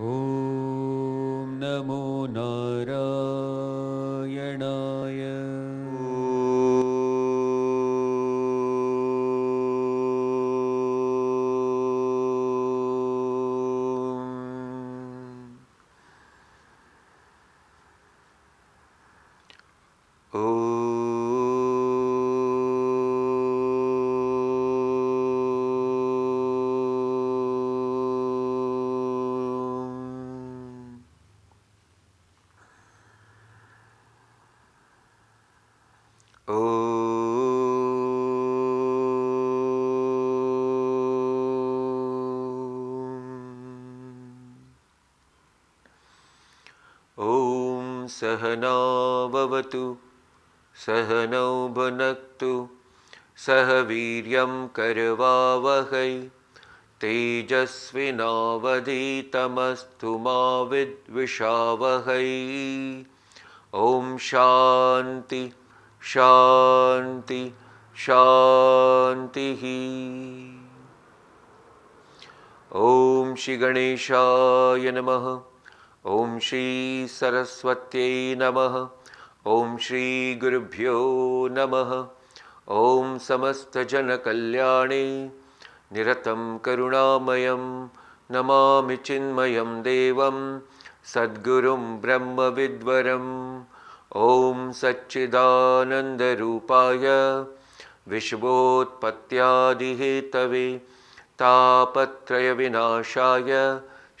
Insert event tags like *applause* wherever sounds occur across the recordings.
ॐ नमो नारायणाय सहना सहनौ भुनक्तु सह वीर्यं करवावहै, तेजस्विनावधीतमस्तु मा विद्विषावहै। ॐ शान्ति शान्ति, शान्तिः। ॐ श्रीगणेशाय नमः। ॐ श्रीसरस्वत्यै नमः। ॐ श्रीगुरुभ्यो नमः। ॐ समस्तजनकल्याणे निरतं करुणामयं नमामि चिन्मयं देवं सद्गुरुं ब्रह्मविद्वरम् ॐ सच्चिदानन्दरूपाय विश्वोत्पत्त्यादिहेतवे तापत्रयविनाशाय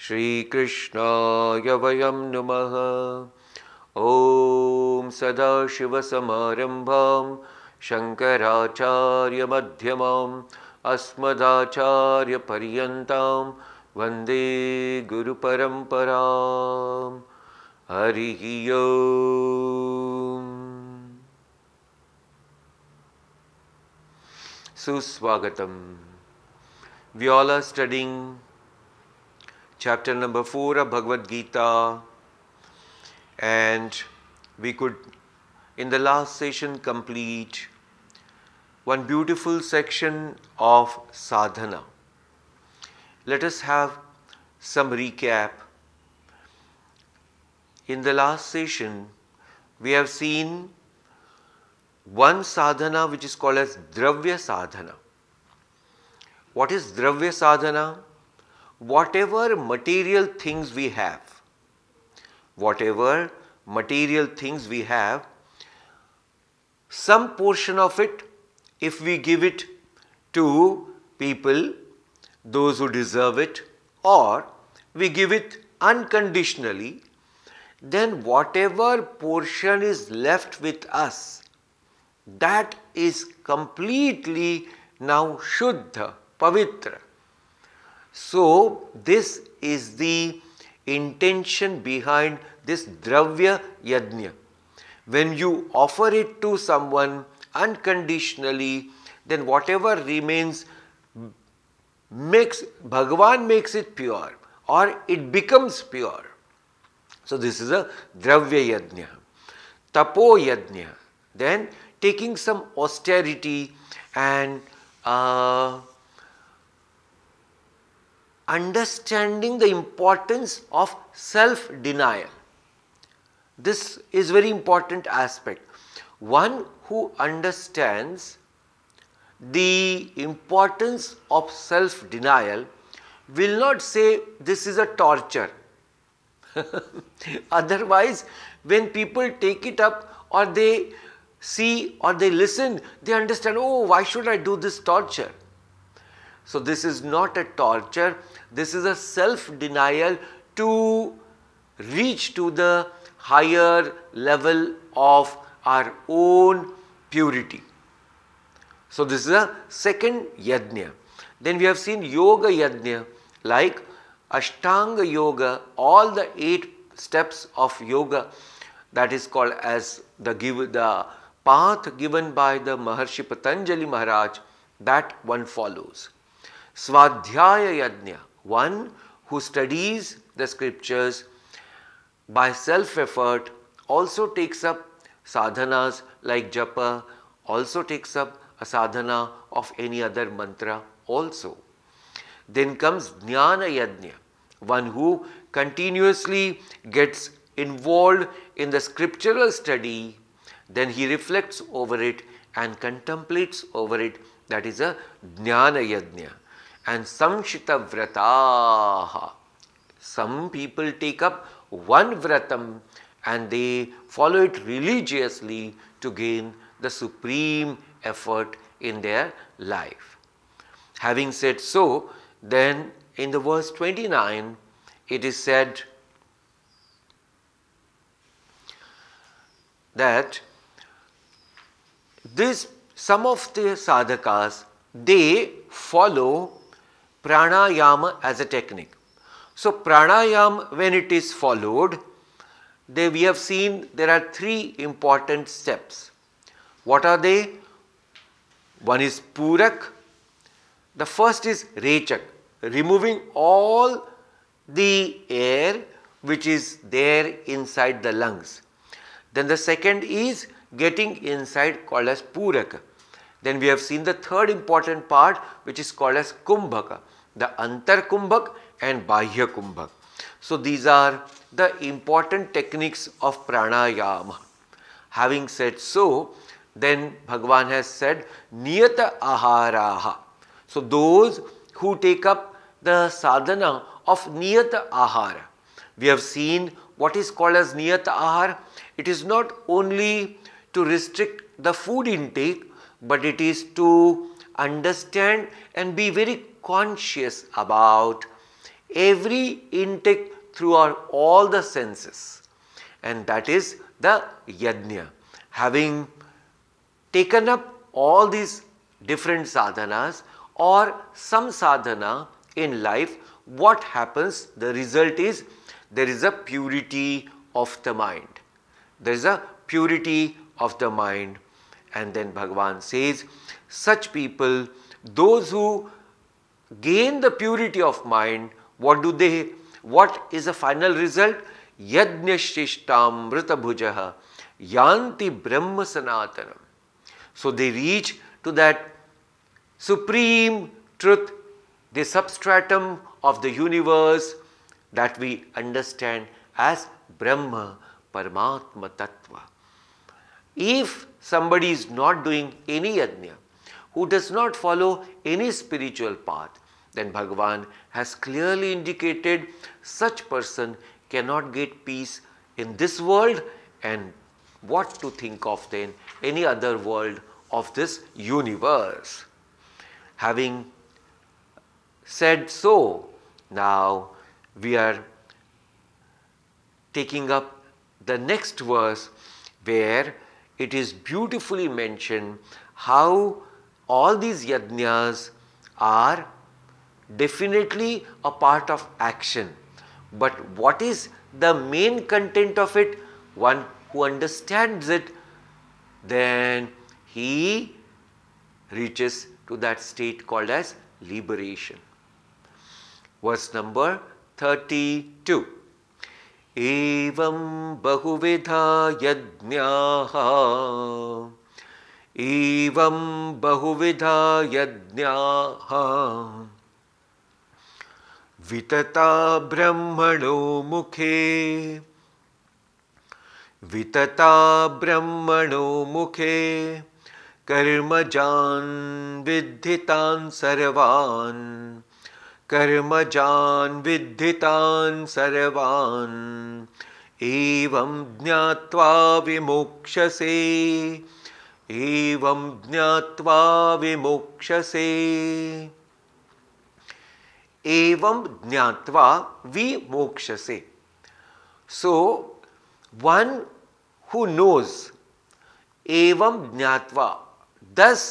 श्रीकृष्णाय वयं नुमः। ॐ सदाशिवसमारम्भां शङ्कराचार्यमध्यमाम् अस्मदाचार्यपर्यन्तां वंदे गुरुपरम्परां हरिः ओम्। Suswagatam. We all chapter number 4 of Bhagavad Gita and we could in the last session complete one beautiful section of sadhana. Let us have some recap. In the last session, we have seen one sadhana which is called as Dravya sadhana. What is Dravya sadhana? Whatever material things we have, whatever material things we have, some portion of it, if we give it to people, those who deserve it, or we give it unconditionally, then whatever portion is left with us, that is completely now Shuddha, Pavitra. So, this is the intention behind this Dravya Yajna. When you offer it to someone unconditionally, then whatever remains makes Bhagavan makes it pure or it becomes pure. So this is a Dravya Yajna. Tapo Yajna. Then taking some austerity and uh, understanding the importance of self-denial. This is very important aspect. One who understands the importance of self-denial will not say this is a torture. *laughs* Otherwise, when people take it up or they see or they listen, they understand, oh, why should I do this torture? So, this is not a torture, this is a self denial to reach to the higher level of our own purity. So, this is a second yajna. Then we have seen yoga yajna like Ashtanga yoga, all the eight steps of yoga that is called as the give the path given by the Maharshi Patanjali Maharaj that one follows. Swadhyaya Yajna, one who studies the scriptures by self effort also takes up sadhanas like japa, also takes up a sadhana of any other mantra also. Then comes Jnana Yajna, one who continuously gets involved in the scriptural study, then he reflects over it and contemplates over it. That is a Jnana Yajna. And Samshita Vrataha. Some people take up one Vratam and they follow it religiously to gain the supreme effort in their life. Having said so, then in the verse 29, it is said that this some of the sadhakas they follow pranayama as a technique. So pranayama when it is followed they we have seen there are three important steps. What are they? One is purak. The first is rechak, removing all the air which is there inside the lungs. Then the second is getting inside called as puraka. Then we have seen the third important part which is called as kumbhaka, the antar kumbhak and bahya kumbhak. So these are the important techniques of pranayama. Having said so, then Bhagwan has said niyata aharaha. So those who take up the sadhana of niyata ahara. We have seen what is called as niyata ahara. It is not only to restrict the food intake, but it is to understand and be very conscious about every intake throughout all the senses. And that is the yajna. Having taken up all these different sadhanas or some sadhana in life, what happens? The result is there is a purity of the mind. There is a purity of the mind. And then Bhagavan says, such people, those who gain the purity of mind, what do they, what is the final result? Yajnashishtamrita bhujaha yanti brahma sanatanam. So they reach to that supreme truth, the substratum of the universe that we understand as Brahma, Paramatma Tattva. If somebody is not doing any yajna, who does not follow any spiritual path, then Bhagavan has clearly indicated such person cannot get peace in this world and what to think of then any other world of this universe. Having said so, now we are taking up the next verse where it is beautifully mentioned how all these yajnas are definitely a part of action. But what is the main content of it? One who understands it, then he reaches to that state called as liberation. Verse number 32. एवं बहुविधा यज्ञाः एवं बहुविधा यज्ञाः वितता ब्रह्मणो मुखे। वितता ब्रह्मणो मुखे। कर्मजान् विद्धितान् सर्वान्। कर्मजान् विद्धितान् सर्वान्। एवं ज्ञात्वा विमोक्षसे। एवं ज्ञात्वा विमोक्षसे। एवं ज्ञावा विमोक्ष से सो वन हु नोज़ एवं ज्ञावा दस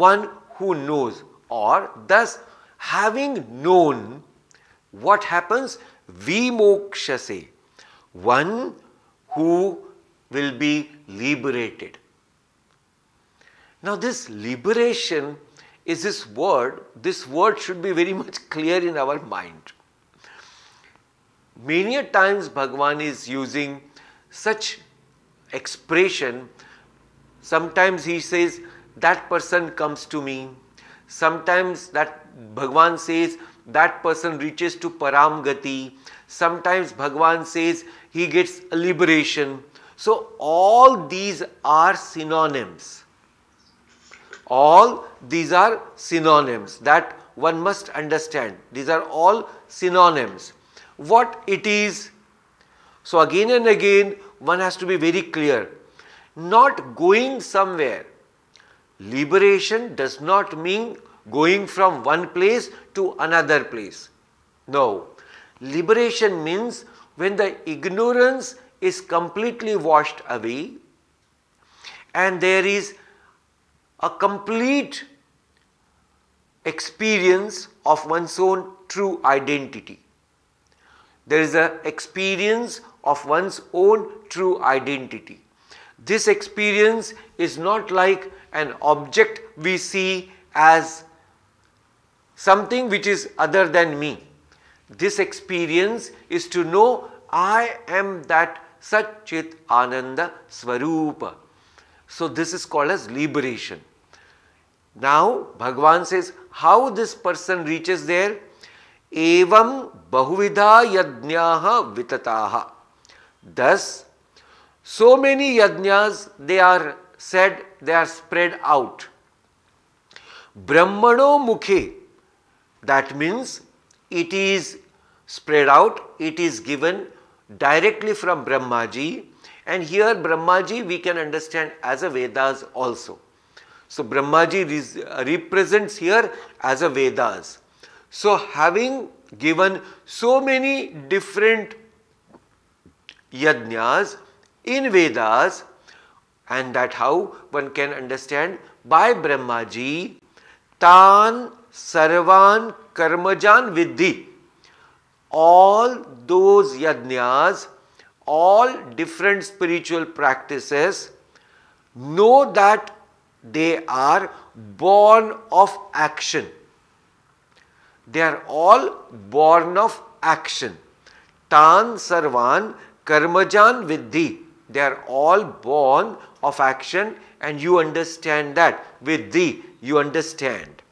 वन हु नोज़ और thus having known what happens विमोक्ष से one who will be liberated now this liberation is this word this word should be very much clear in our mind many a times bhagwan is using such expression sometimes he says that person comes to me sometimes that Bhagwan says that person reaches to Paramgati. Sometimes Bhagwan says he gets liberation. So all these are synonyms. All these are synonyms that one must understand. These are all synonyms. What it is, so again and again one has to be very clear. Not going somewhere. Liberation does not mean going from one place to another place. No. Liberation means when the ignorance is completely washed away and there is a complete experience of one's own true identity. There is an experience of one's own true identity. This experience is not like an object we see as something which is other than me. This experience is to know I am that Satchit Ananda Swarupa. So this is called as liberation. Now Bhagavan says how this person reaches there. Evam bahuvidha yajnaha vitataha. Thus, so many yajnas they are said, they are spread out. Brahmano mukhe, that means it is spread out, it is given directly from Brahmaji and here Brahmaji we can understand as a Vedas also. So Brahmaji uh, represents here as a Vedas. So having given so many different yajnas in Vedas and that how one can understand by Brahmaji tan sarvan karmajan vidhi all those yajnas all different spiritual practices know that they are born of action. They are all born of action. Tan sarvan karmajan vidhi. They are all born of action and you understand that. Vidhi, you understand.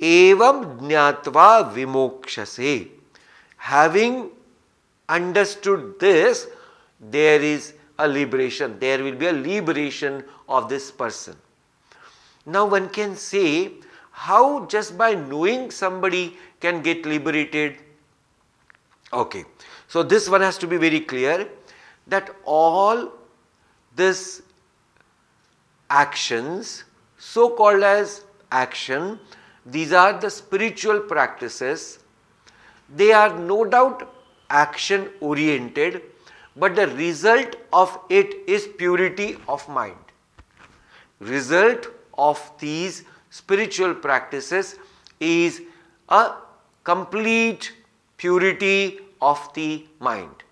Evam jnatva vimokshase. Having understood this, there is a liberation. There will be a liberation of this person. Now one can say how just by knowing somebody can get liberated. Okay, so this one has to be very clear that all this actions so called as action these are the spiritual practices. They are no doubt action oriented but the result of it is purity of mind. Result of these spiritual practices is a complete purity of the mind.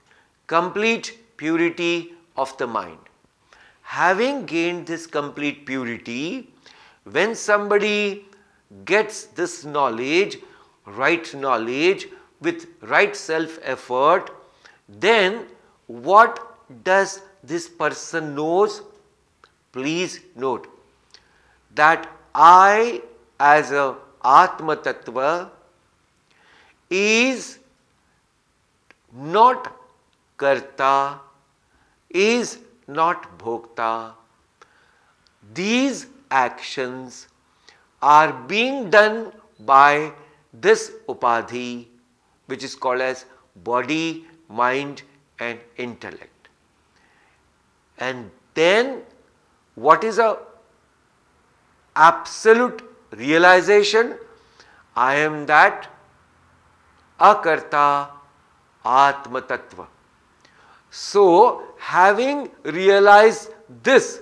Complete purity of the mind. Having gained this complete purity, when somebody gets this knowledge, right knowledge with right self effort, then what does this person knows? Please note that I as a Atma Tattva is not Karta, is not Bhokta. These actions are being done by this Upadhi which is called as body, mind and intellect. And then what is a absolute realization I am that akarta atma tattva. So having realized this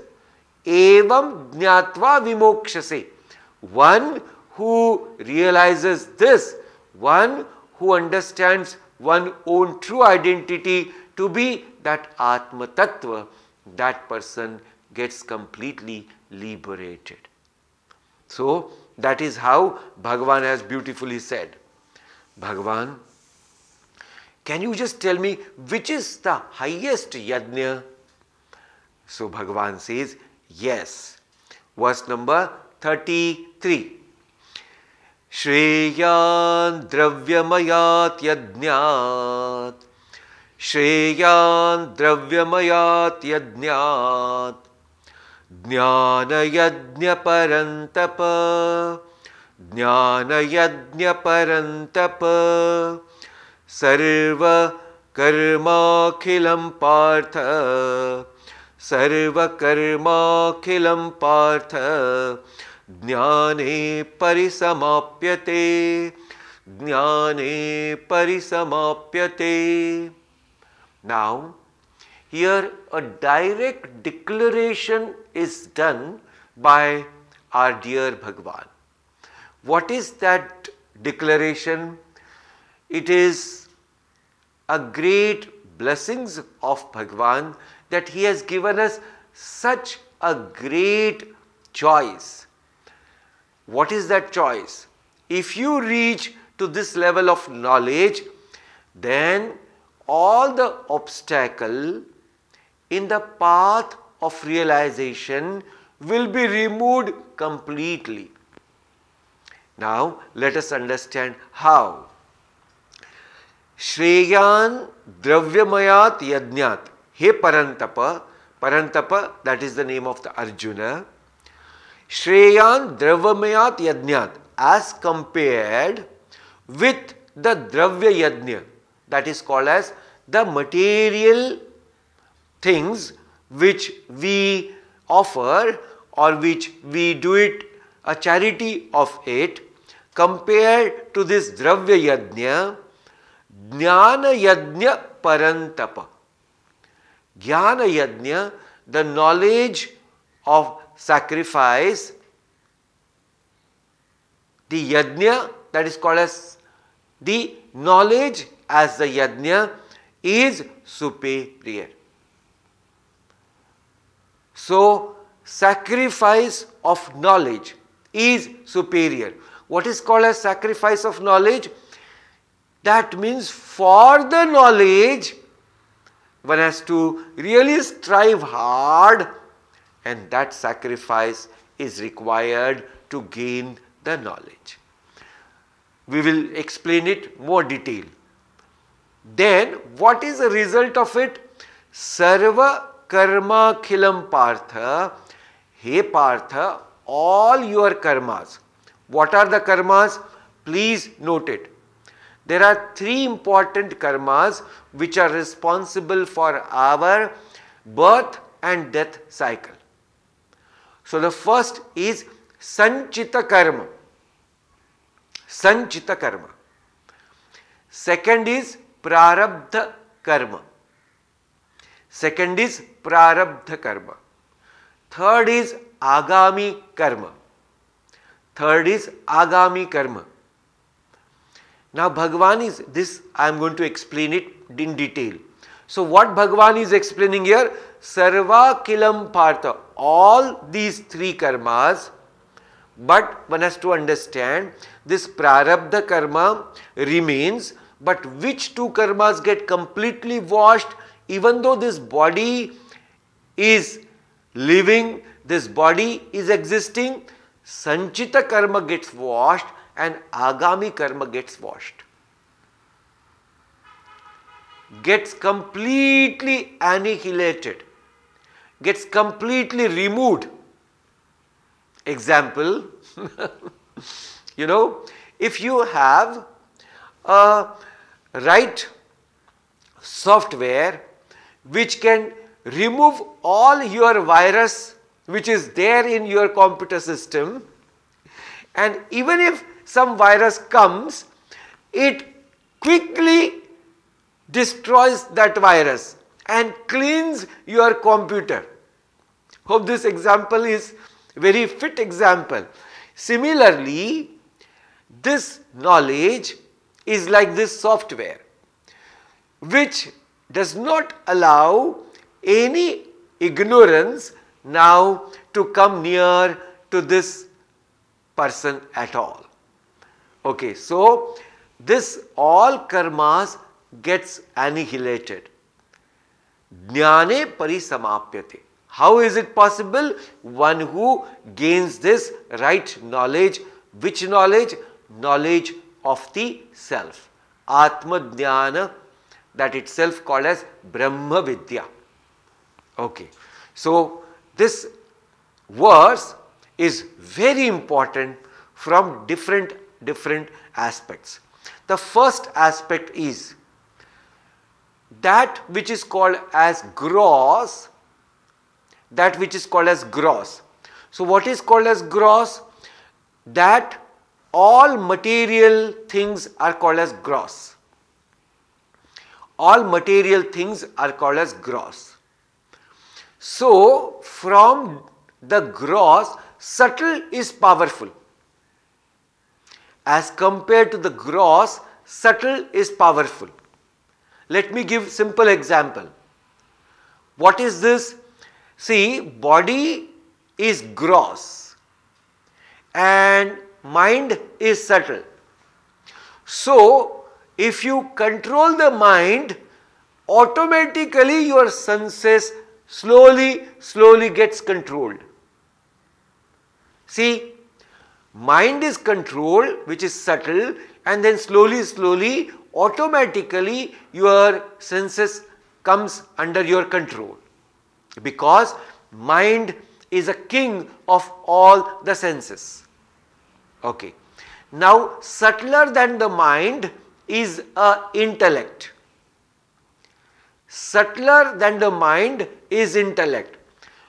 evam jnatva vimokshase one who realizes this one who understands one own true identity to be that atma tattva that person gets completely liberated so that is how Bhagavan has beautifully said. Bhagavan, can you just tell me which is the highest yajna? So Bhagavan says, yes. Verse number 33. श्रेयान् द्रव्यमयात् यज्ञात् श्रेयान् द्रव्यमयात् यज्ञात् ज्ञानयज्ञपरन्तप। ज्ञानयज्ञपरन्तप। सर्वकर्माखिलं पार्थ। सर्वकर्माखिलं पार्थ। ज्ञाने परिसमाप्यते। ज्ञाने परिसमाप्यते। Now, here a direct declaration is done by our dear Bhagwan. What is that declaration? It is a great blessings of Bhagwan that he has given us such a great choice. What is that choice? If you reach to this level of knowledge, then all the obstacle in the path of realization will be removed completely. Now let us understand how. Shreyan Dravyamayat Yajnat. He Parantapa, Parantapa that is the name of the Arjuna. Shreyan Dravyamayat Yajnat as compared with the Dravya Yajna that is called as the material things which we offer or which we do it a charity of it compared to this dravya yajna jnana yajna parantapa jnana yajna the knowledge of sacrifice the yajna that is called as the knowledge as the yajna is superior. So, sacrifice of knowledge is superior. What is called as sacrifice of knowledge? That means for the knowledge, one has to really strive hard and that sacrifice is required to gain the knowledge. We will explain it more detail. Then what is the result of it? Sarva karma khilam partha. Hey partha, all your karmas. What are the karmas? Please note it. There are three important karmas which are responsible for our birth and death cycle. So the first is sanchita karma. Sanchita karma. Second is prarabdha karma. Second is prarabdha karma. Third is agami karma. Third is agami karma. Now Bhagwan is this I am going to explain it in detail. So what Bhagwan is explaining here sarva kilam partha all these three karmas but one has to understand this prarabdha karma remains but which two karmas get completely washed even though this body is living, this body is existing, Sanchita karma gets washed and Agami karma gets washed. Gets completely annihilated, gets completely removed. Example, *laughs* you know, if you have a right software which can remove all your virus which is there in your computer system and even if some virus comes it quickly destroys that virus and cleans your computer. Hope this example is very fit example. Similarly, this knowledge is like this software which does not allow any ignorance now to come near to this person at all. Okay, so this all karmas gets annihilated. Jnane parisamapyate. How is it possible? One who gains this right knowledge. Which knowledge? knowledge of the self. Atma Jnana that itself called as Brahma Vidya. Okay. So, this verse is very important from different different aspects. The first aspect is that which is called as gross, that which is called as gross. So, what is called as gross? That all material things are called as gross. All material things are called as gross. So, from the gross, subtle is powerful. As compared to the gross, subtle is powerful. Let me give simple example. What is this? See, body is gross and mind is subtle. So, if you control the mind, automatically your senses slowly, slowly gets controlled. See, mind is controlled which is subtle and then slowly, slowly automatically your senses comes under your control because mind is a king of all the senses. Okay. Now, subtler than the mind is a intellect. Subtler than the mind is intellect.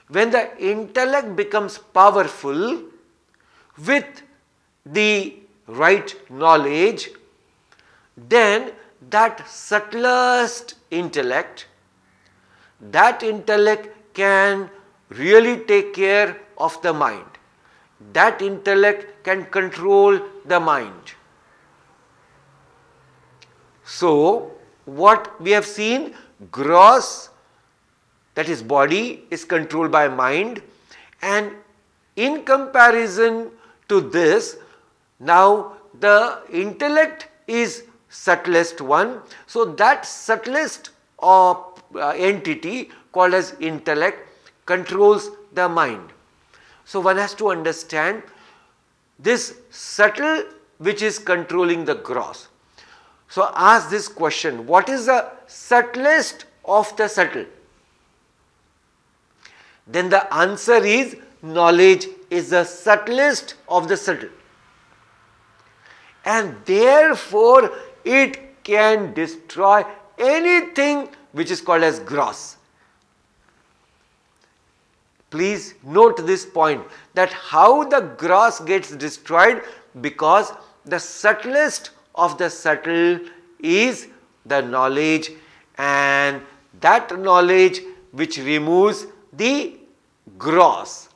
When the intellect becomes powerful with the right knowledge, then that subtlest intellect, that intellect can really take care of the mind that intellect can control the mind. So, what we have seen gross that is body is controlled by mind and in comparison to this now the intellect is subtlest one. So, that subtlest uh, entity called as intellect controls the mind. So, one has to understand this subtle which is controlling the gross. So, ask this question what is the subtlest of the subtle? Then the answer is knowledge is the subtlest of the subtle and therefore it can destroy anything which is called as gross. Please note this point that how the gross gets destroyed because the subtlest of the subtle is the knowledge and that knowledge which removes the gross.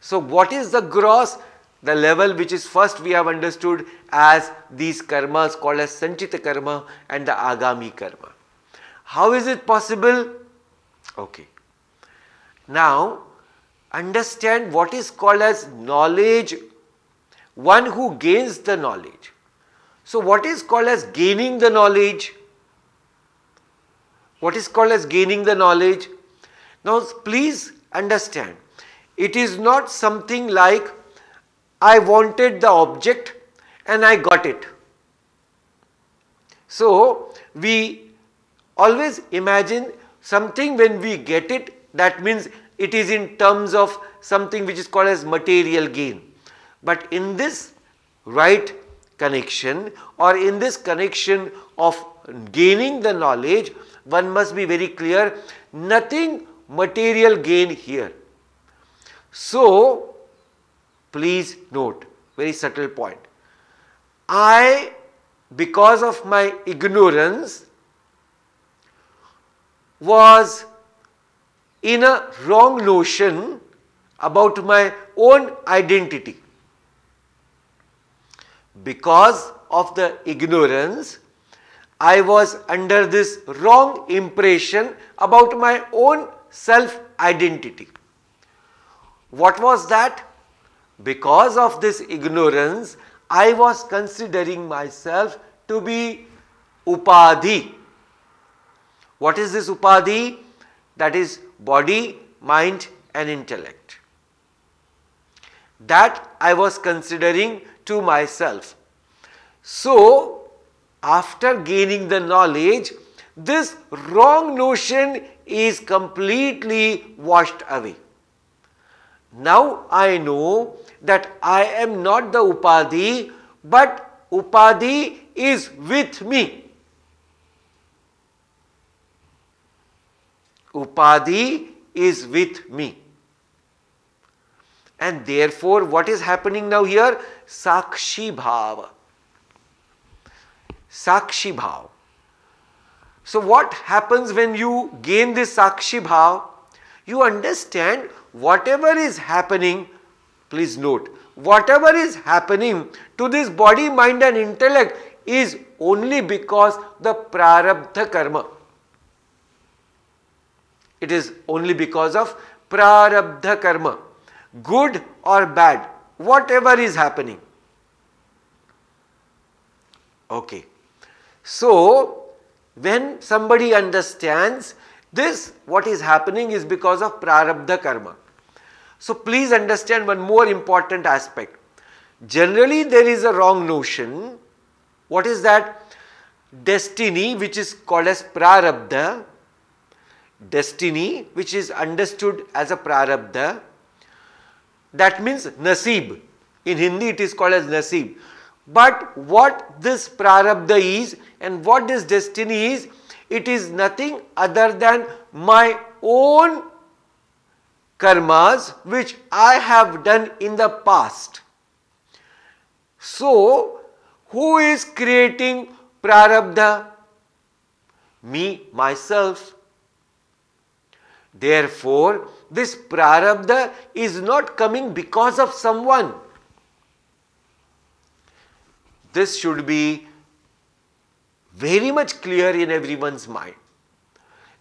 So, what is the gross? The level which is first we have understood as these karmas called as Sanchita karma and the Agami karma. How is it possible? Okay. Now, understand what is called as knowledge, one who gains the knowledge. So, what is called as gaining the knowledge? What is called as gaining the knowledge? Now, please understand, it is not something like I wanted the object and I got it. So, we always imagine something when we get it that means it is in terms of something which is called as material gain. But in this right connection or in this connection of gaining the knowledge, one must be very clear, nothing material gain here. So, please note, very subtle point. I, because of my ignorance, was in a wrong notion about my own identity. Because of the ignorance, I was under this wrong impression about my own self identity. What was that? Because of this ignorance, I was considering myself to be upadhi. What is this upadhi? That is body, mind and intellect. That I was considering to myself. So, after gaining the knowledge, this wrong notion is completely washed away. Now I know that I am not the Upadhi, but Upadhi is with me. Upadhi is with me. And therefore, what is happening now here? Sakshi Bhava. Sakshi Bhav. So, what happens when you gain this Sakshi Bhav? You understand whatever is happening, please note, whatever is happening to this body, mind and intellect is only because the prarabdha karma. It is only because of prarabdha karma, good or bad, whatever is happening. Okay. So, when somebody understands this, what is happening is because of prarabdha karma. So, please understand one more important aspect. Generally, there is a wrong notion. What is that? Destiny, which is called as prarabdha, destiny which is understood as a prarabdha that means nasib in hindi it is called as nasib but what this prarabdha is and what this destiny is it is nothing other than my own karmas which I have done in the past. So, who is creating prarabdha? Me, myself. Therefore, this prarabdha is not coming because of someone. This should be very much clear in everyone's mind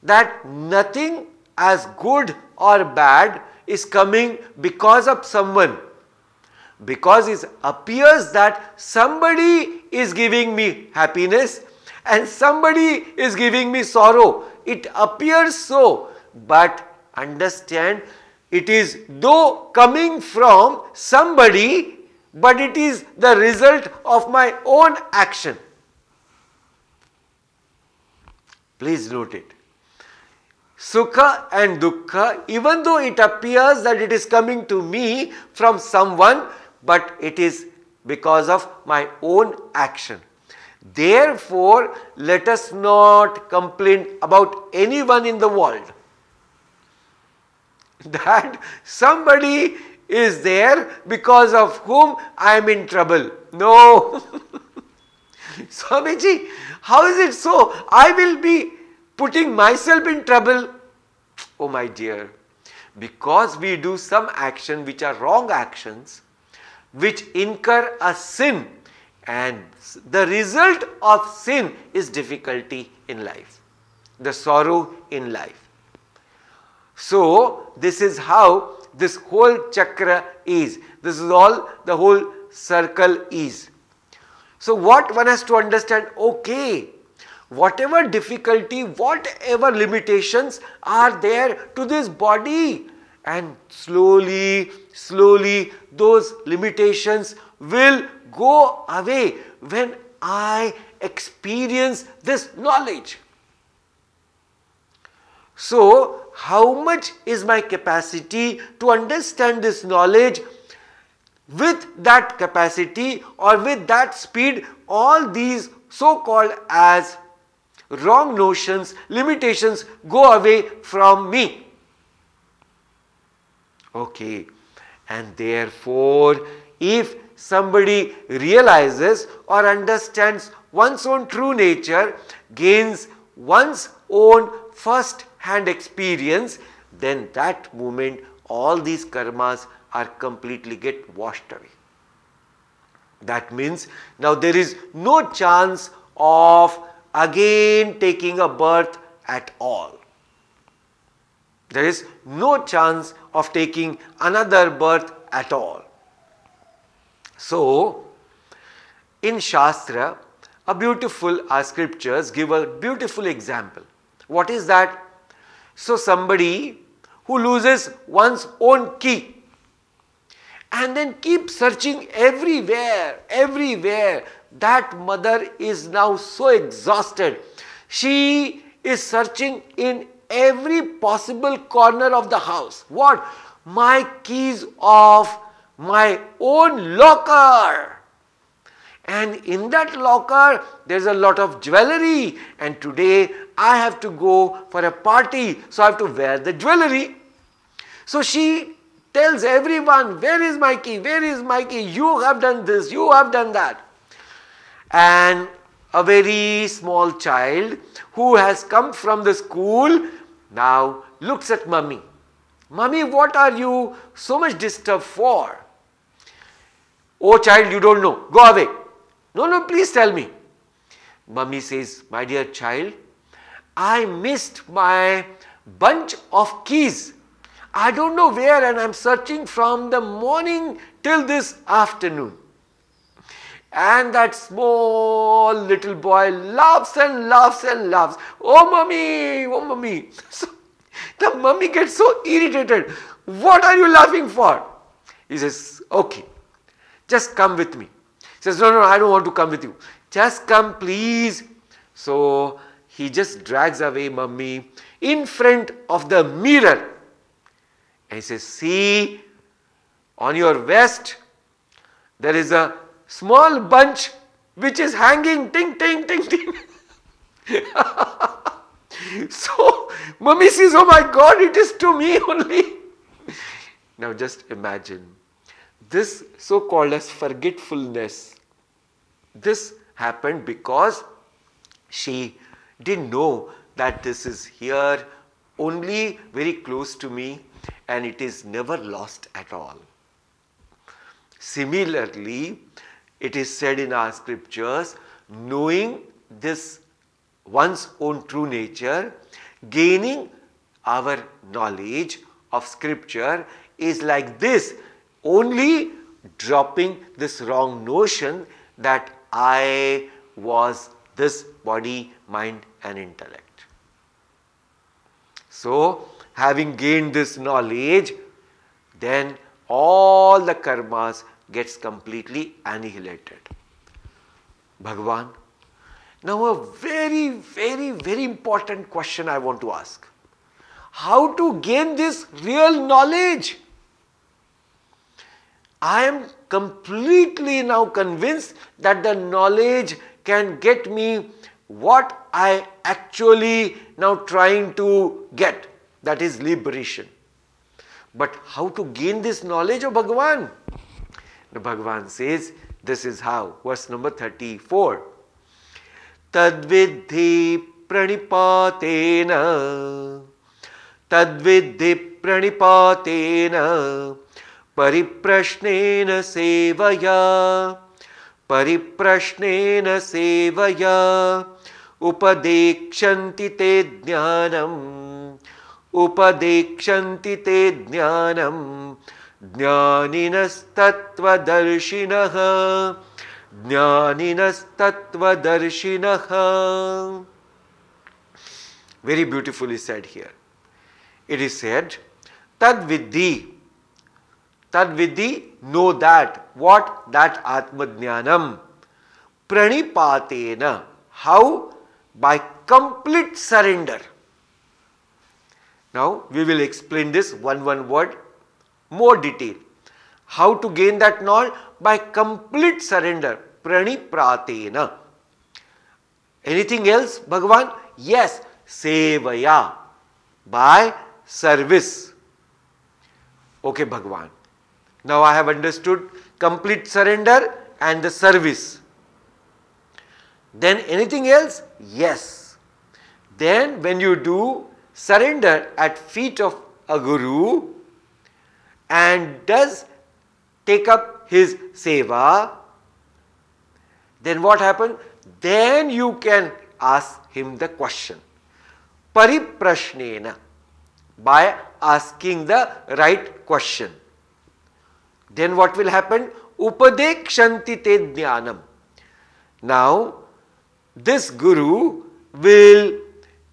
that nothing as good or bad is coming because of someone because it appears that somebody is giving me happiness and somebody is giving me sorrow. It appears so but understand it is though coming from somebody but it is the result of my own action. Please note it. Sukha and Dukkha, even though it appears that it is coming to me from someone, but it is because of my own action. Therefore, let us not complain about anyone in the world. That somebody is there because of whom I am in trouble. No. *laughs* Swamiji, how is it so? I will be putting myself in trouble. Oh my dear, because we do some action which are wrong actions, which incur a sin and the result of sin is difficulty in life, the sorrow in life. So, this is how this whole chakra is. This is all the whole circle is. So, what one has to understand, okay, whatever difficulty, whatever limitations are there to this body and slowly, slowly those limitations will go away when I experience this knowledge. So, how much is my capacity to understand this knowledge with that capacity or with that speed? All these so called as wrong notions limitations go away from me. Okay. And therefore if somebody realizes or understands one's own true nature gains one's own first hand experience, then that moment all these karmas are completely get washed away. That means now there is no chance of again taking a birth at all. There is no chance of taking another birth at all. So, in Shastra, a beautiful uh, scriptures give a beautiful example. What is that? So somebody who loses one's own key and then keep searching everywhere, everywhere, that mother is now so exhausted. She is searching in every possible corner of the house. What? My keys of my own locker. And in that locker, there's a lot of jewelry. And today, I have to go for a party, so I have to wear the jewelry. So she tells everyone, Where is my key? Where is my key? You have done this, you have done that. And a very small child who has come from the school now looks at mummy. Mummy, what are you so much disturbed for? Oh child, you don't know. Go away. No, no, please tell me. Mummy says, My dear child, I missed my bunch of keys. I don't know where and I'm searching from the morning till this afternoon. And that small little boy laughs and laughs and laughs. Oh, mommy, oh, mommy. *laughs* So the mummy gets so irritated. What are you laughing for? He says, okay, just come with me. He says, no, no, I don't want to come with you. Just come, please. So he just drags away mummy in front of the mirror. And he says, see, on your vest, there is a small bunch which is hanging ting ting ting ting. *laughs* so mummy says, oh my god, it is to me only. now just imagine this so called as forgetfulness. This happened because she didn't know that this is here only very close to me and it is never lost at all. Similarly, it is said in our scriptures, knowing this one's own true nature, gaining our knowledge of scripture is like this, only dropping this wrong notion that I was this body, mind and intellect. So, having gained this knowledge, then all the karmas gets completely annihilated. Bhagavan. Now a very, very, very important question I want to ask. How to gain this real knowledge? I am completely now convinced that the knowledge can get me what I actually now trying to get that is liberation. But how to gain this knowledge of Bhagavan? The Bhagavan says this is how. Verse number 34. Tadvidhi pranipatena Tadvidhi pranipatena परिप्रश्नेन सेवया परिप्रश्नेन सेवया उपदेक्षन्ति ते ज्ञानम् उपदेक्षन्ति ते ज्ञानम् ज्ञानिनस्तत्त्वदर्शिनः ज्ञानिनस्तत्त्वदर्शिनः Very beautifully said here. It is said, Tad Vidhi Tadvidhi, know that. What? That Atmajnanam. Pranipatena. How? By complete surrender. Now, we will explain this one one word, more detail. How to gain that knowledge? By complete surrender. Pranipatena. Anything else, Bhagavan? Yes, sevaya. By service. Okay, Bhagavan. Now I have understood complete surrender and the service. Then anything else? Yes. Then when you do surrender at feet of a guru and does take up his seva, then what happens? Then you can ask him the question. Pariprashnena by asking the right question. Then what will happen? Upadekshanti te jnanam. Now, this guru will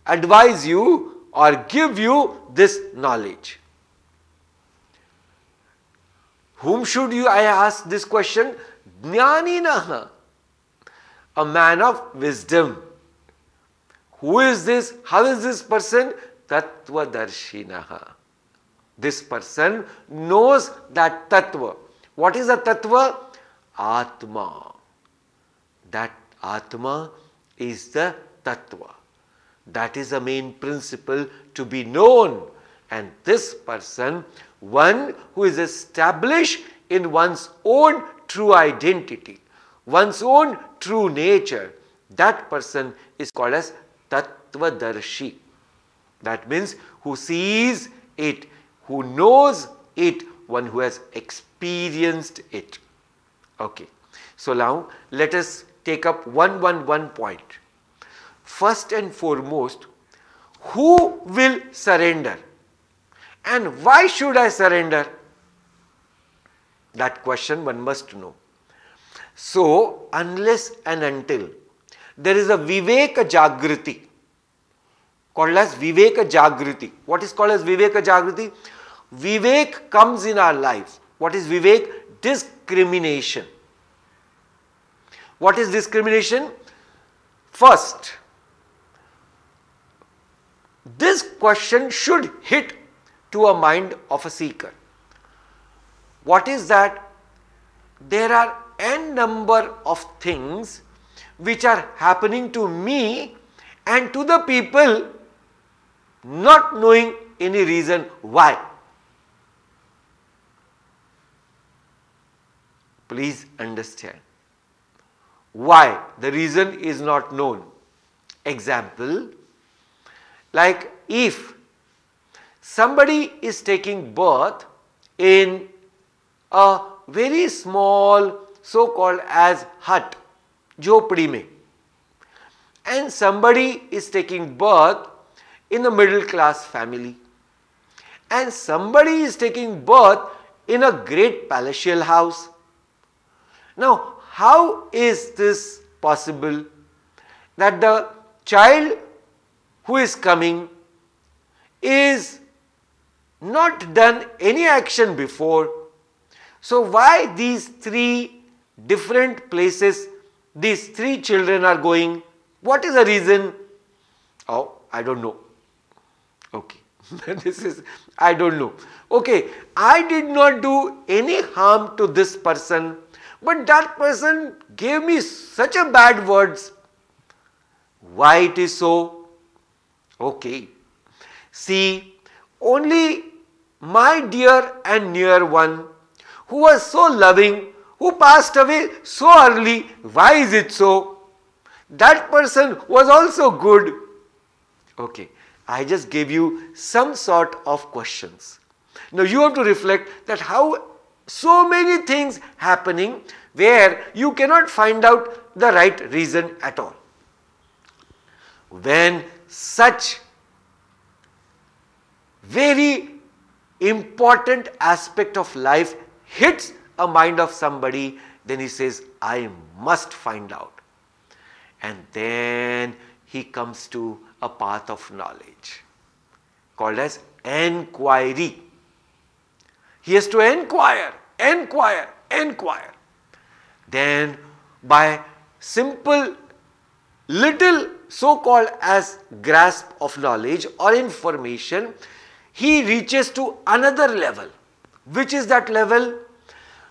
advise you or give you this knowledge. Whom should you, I ask this question? Jnaninaha. a man of wisdom. Who is this? How is this person? Tattvadarshinaha. This person knows that tattva. What is a tattva? Atma. That Atma is the tattva. That is the main principle to be known. And this person, one who is established in one's own true identity, one's own true nature, that person is called as Tattvadarshi. That means who sees it, who knows it, one who has experienced it. Okay. So now let us take up one one one point. First and foremost, who will surrender? And why should I surrender? That question one must know. So, unless and until there is a Viveka Jagriti, called as Viveka Jagriti. What is called as Viveka Jagriti? Vivek comes in our life. What is Vivek? Discrimination. What is discrimination? First, this question should hit to a mind of a seeker. What is that? There are n number of things which are happening to me and to the people not knowing any reason why. Please understand. Why? The reason is not known. Example, like if somebody is taking birth in a very small so called as hut, jhopdi mein, and somebody is taking birth in a middle class family and somebody is taking birth in a great palatial house. Now, how is this possible that the child who is coming is not done any action before. So why these three different places these three children are going? What is the reason? Oh, I don't know. Okay, *laughs* this is, I don't know. Okay, I did not do any harm to this person, but that person gave me such a bad words. Why it is so? Okay. See, only my dear and near one who was so loving, who passed away so early, why is it so? That person was also good. Okay, I just gave you some sort of questions. Now you have to reflect that how so many things happening where you cannot find out the right reason at all. When such very important aspect of life hits a mind of somebody, then he says, I must find out. And then he comes to a path of knowledge called as enquiry. He has to enquire, enquire, enquire. Then by simple little so called as grasp of knowledge or information, he reaches to another level. Which is that level?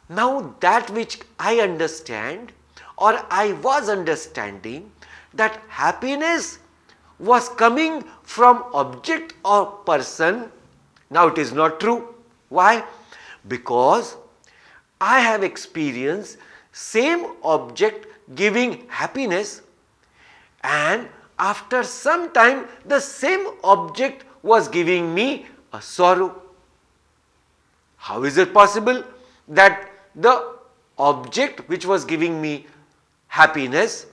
Now that which I understand or I was understanding that happiness was coming from object or person. Now it is not true. Why? Because I have experienced same object giving happiness and after some time the same object was giving me a sorrow. How is it possible that the object which was giving me happiness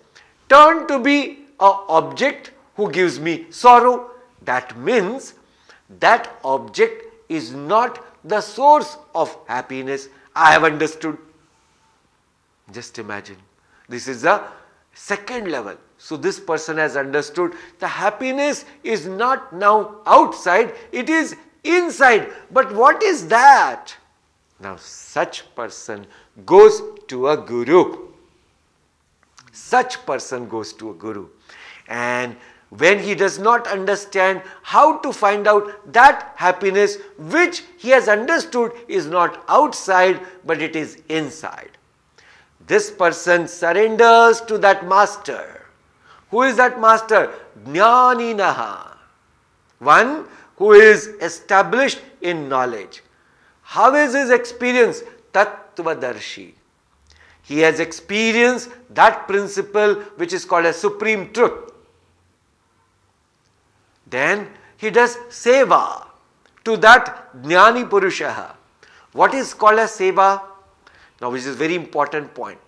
turned to be a object who gives me sorrow? That means that object is not the source of happiness. I have understood. Just imagine. This is the second level. So this person has understood the happiness is not now outside, it is inside. But what is that? Now such person goes to a guru. Such person goes to a guru. And when he does not understand how to find out that happiness which he has understood is not outside but it is inside. This person surrenders to that master. Who is that master? Jnaninaha. One who is established in knowledge. How is his experience? Tattvadarshi. He has experienced that principle which is called a supreme truth. Then he does seva to that jnani purushaha. What is called as seva? Now which is a very important point.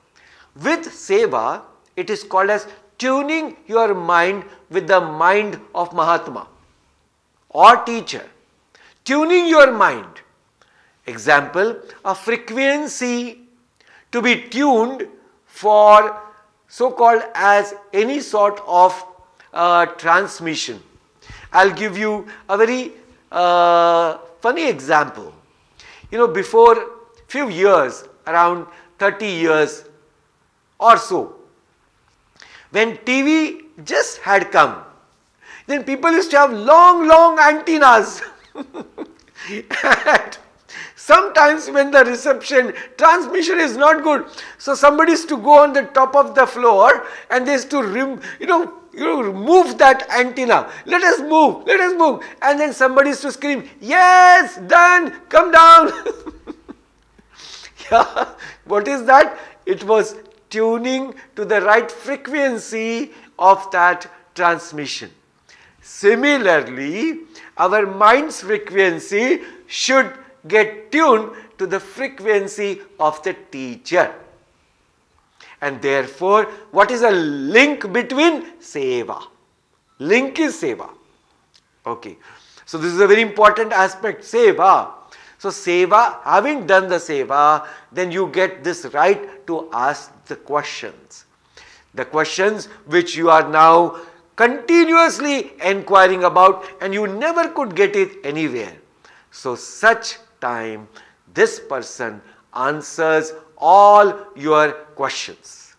With seva, it is called as tuning your mind with the mind of Mahatma or teacher. Tuning your mind. Example, a frequency to be tuned for so called as any sort of uh, transmission I'll give you a very uh, funny example. You know, before few years, around 30 years or so, when TV just had come, then people used to have long, long antennas. and *laughs* sometimes when the reception transmission is not good, so somebody is to go on the top of the floor and they used to, rim, you know, you move that antenna. Let us move, let us move. And then somebody is to scream, Yes, done, come down. *laughs* yeah, what is that? It was tuning to the right frequency of that transmission. Similarly, our mind's frequency should get tuned to the frequency of the teacher. And therefore, what is a link between seva? Link is seva. Okay. So this is a very important aspect, seva. So seva, having done the seva, then you get this right to ask the questions. The questions which you are now continuously inquiring about and you never could get it anywhere. So such time this person answers all your questions.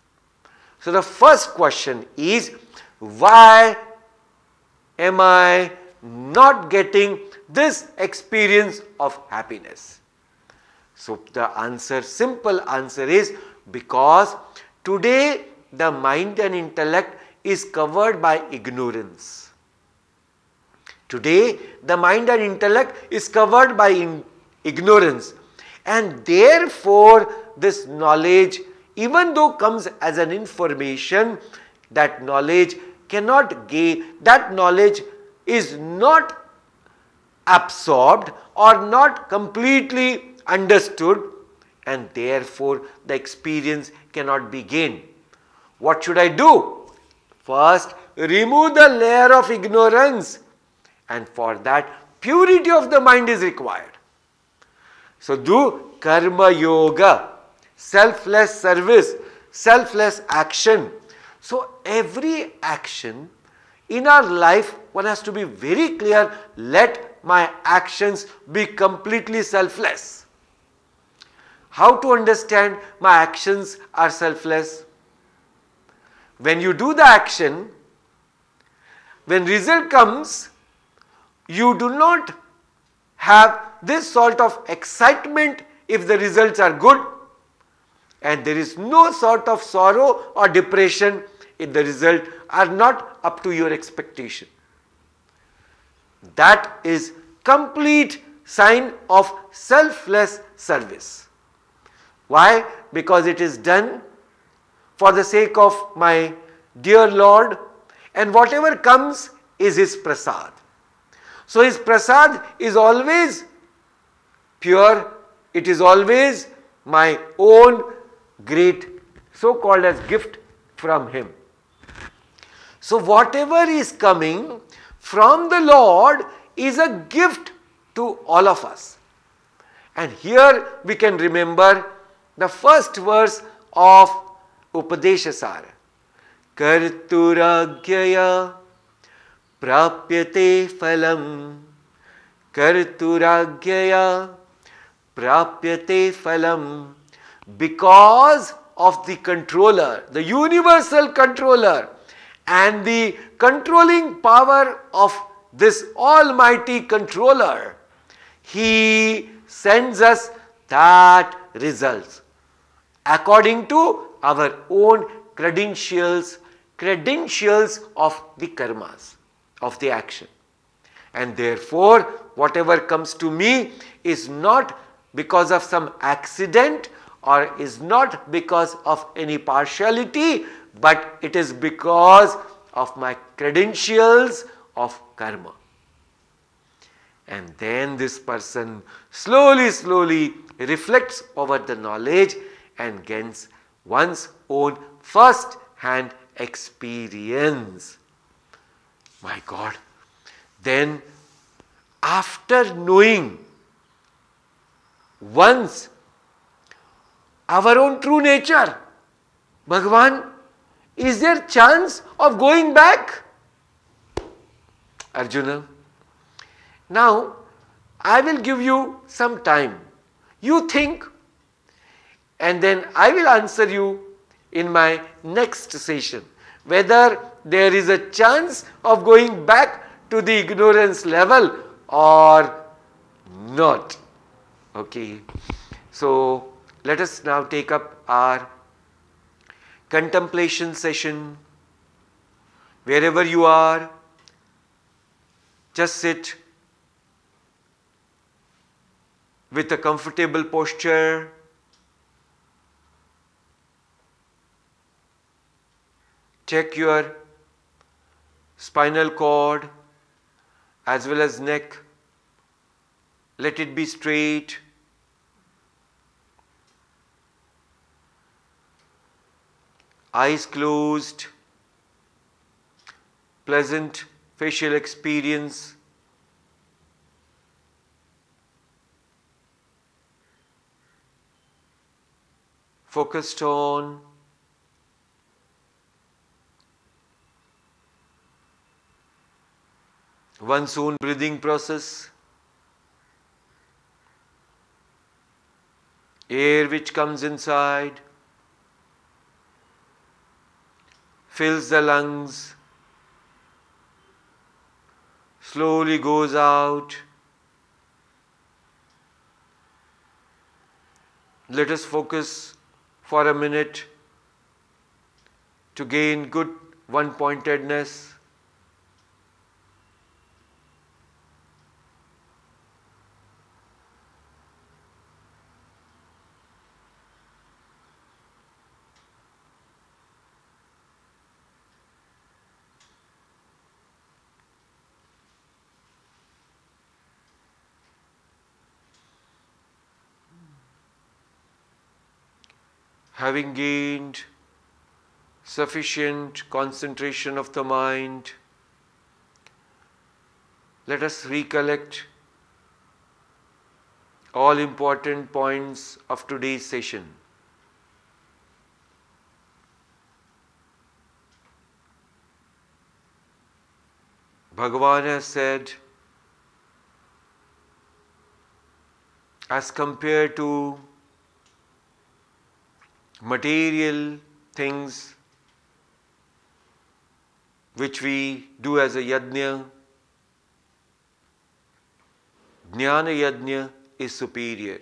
So the first question is why am I not getting this experience of happiness? So the answer, simple answer is because today the mind and intellect is covered by ignorance. Today the mind and intellect is covered by ignorance and therefore this knowledge even though comes as an information that knowledge cannot gain that knowledge is not absorbed or not completely understood and therefore the experience cannot be gained. What should I do? First remove the layer of ignorance and for that purity of the mind is required. So do karma yoga, selfless service, selfless action. So every action in our life, one has to be very clear, let my actions be completely selfless. How to understand my actions are selfless? When you do the action, when result comes, you do not have this sort of excitement if the results are good and there is no sort of sorrow or depression if the result are not up to your expectation. That is complete sign of selfless service. Why? Because it is done for the sake of my dear Lord and whatever comes is His prasad. So His prasad is always pure, it is always my own great so called as gift from Him. So whatever is coming from the Lord is a gift to all of us. And here we can remember the first verse of Upadeshasara. Karturagyaya prapyate phalam Karturagyaya prapyate phalam because of the controller, the universal controller and the controlling power of this almighty controller, he sends us that results according to our own credentials, credentials of the karmas, of the action. And therefore, whatever comes to me is not because of some accident or is not because of any partiality, but it is because of my credentials of karma. And then this person slowly, slowly reflects over the knowledge and gains one's own first hand experience. My God. Then after knowing once our own true nature, Bhagavan, is there chance of going back? Arjuna, now I will give you some time. You think and then I will answer you in my next session whether there is a chance of going back to the ignorance level or not. Okay. So let us now take up our contemplation session. Wherever you are, just sit with a comfortable posture. Check your spinal cord as well as neck. Let it be straight. Eyes closed. Pleasant facial experience. Focused on one's own breathing process. Air which comes inside fills the lungs, slowly goes out. Let us focus for a minute to gain good one pointedness. Having gained sufficient concentration of the mind, let us recollect all important points of today's session. Bhagavan has said, as compared to material things which we do as a yajna, jnana yajna is superior.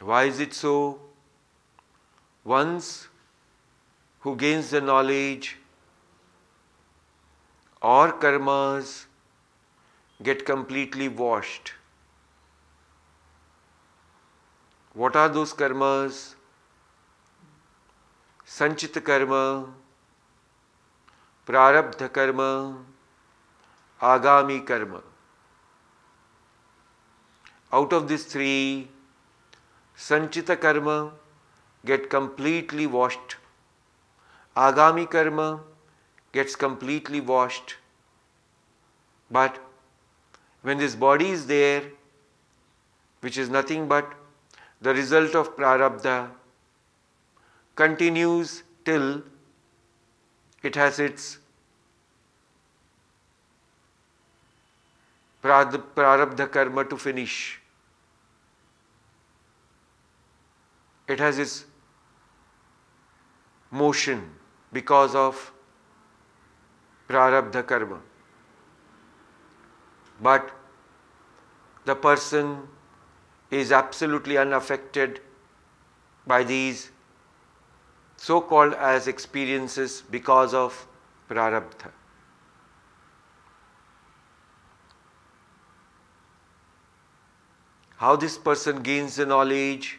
Why is it so? Once who gains the knowledge or karmas get completely washed what are those karmas? Sanchita karma, Prarabdha karma, Agami karma. Out of these three, Sanchita karma get completely washed. Agami karma gets completely washed. But when this body is there, which is nothing but the result of prarabdha continues till it has its prarabdha karma to finish. It has its motion because of prarabdha karma. But the person is absolutely unaffected by these so called as experiences because of prarabdha. How this person gains the knowledge?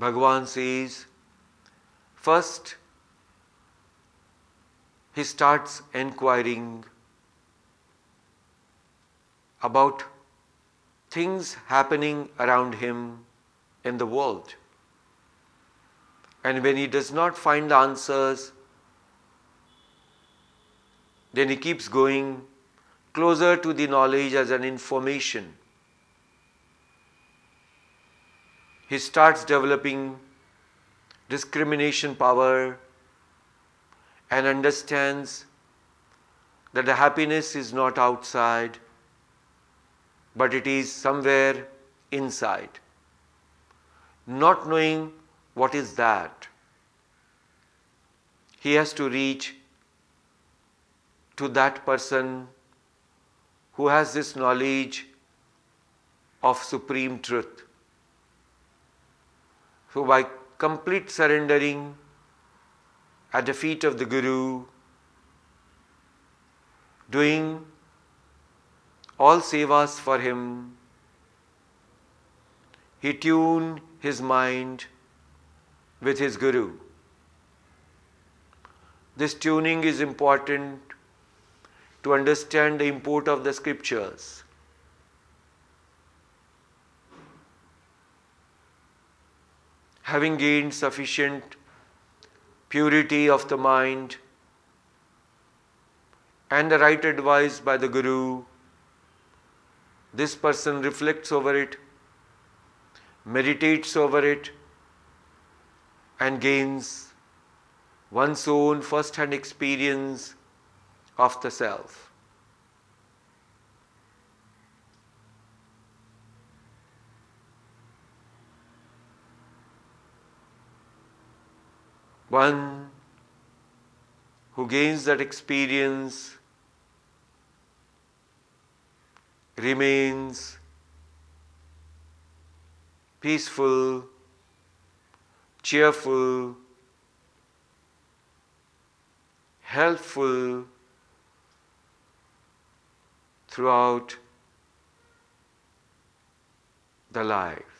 Bhagavan says, first he starts inquiring about things happening around him in the world. And when he does not find the answers, then he keeps going closer to the knowledge as an information. He starts developing discrimination power and understands that the happiness is not outside, but it is somewhere inside. Not knowing what is that, he has to reach to that person who has this knowledge of supreme truth. So, by complete surrendering at the feet of the Guru, doing all sevas for him, he tuned his mind with his Guru. This tuning is important to understand the import of the scriptures. Having gained sufficient purity of the mind and the right advice by the Guru, this person reflects over it, meditates over it, and gains one's own first hand experience of the self. One who gains that experience remains peaceful, cheerful, helpful throughout the life.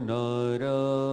नारायणाय